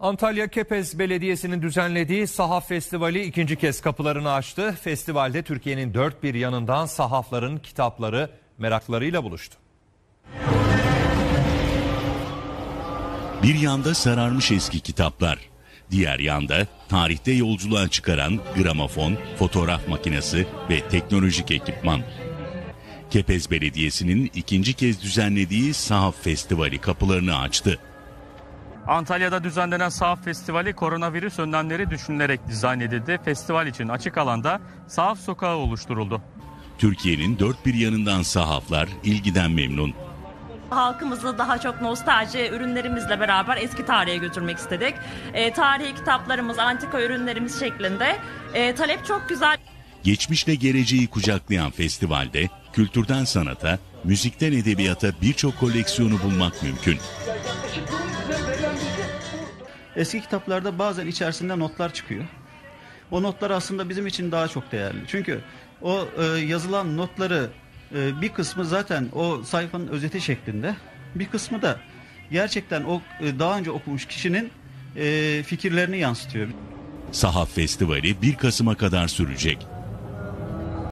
Antalya Kepez Belediyesi'nin düzenlediği Sahaf Festivali ikinci kez kapılarını açtı. Festivalde Türkiye'nin dört bir yanından sahafların kitapları meraklarıyla buluştu. Bir yanda sararmış eski kitaplar, diğer yanda tarihte yolculuğa çıkaran gramofon, fotoğraf makinesi ve teknolojik ekipman. Kepez Belediyesi'nin ikinci kez düzenlediği Sahaf Festivali kapılarını açtı. Antalya'da düzenlenen Sahaf Festivali koronavirüs önlemleri düşünülerek dizayn edildi. Festival için açık alanda Sahaf Sokağı oluşturuldu. Türkiye'nin dört bir yanından sahaflar ilgiden memnun. Halkımızı daha çok nostalji ürünlerimizle beraber eski tarihe götürmek istedik. E, tarihi kitaplarımız, antika ürünlerimiz şeklinde. E, talep çok güzel. Geçmişle geleceği kucaklayan festivalde kültürden sanata, müzikten edebiyata birçok koleksiyonu bulmak mümkün. Eski kitaplarda bazen içerisinde notlar çıkıyor. O notlar aslında bizim için daha çok değerli. Çünkü o e, yazılan notları e, bir kısmı zaten o sayfanın özeti şeklinde. Bir kısmı da gerçekten o e, daha önce okumuş kişinin e, fikirlerini yansıtıyor. Sahaf Festivali 1 Kasım'a kadar sürecek.